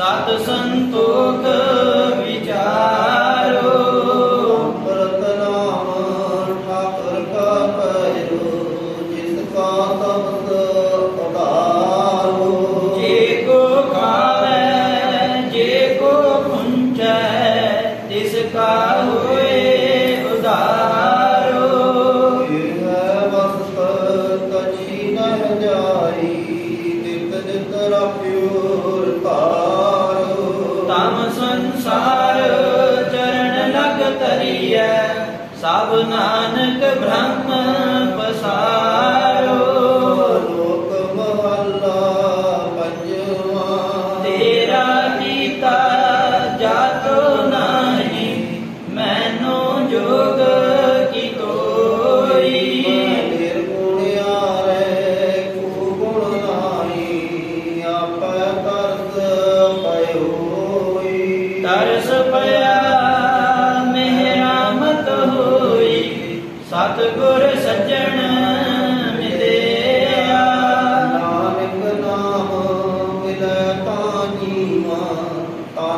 ਸਤ ਸੰਤੋਖ ਵਿਚਾਰੋ। ਅੰਮ੍ਰਿਤ ਨਾਮ ਠਾਕੁਰ ਕਾ ਜਿਸ ਕਾ ਉਤਾਰੋ ਜੇ ਕੋ ਖਾਵੇ ਜੇ ਕੋ ਪੁੰਚੈ ਤਿਸ ਕਾ ਹੋਏ ਸਭ ਨਾਨਕ ਬ੍ਰਹਮ ਪਸਾਰ।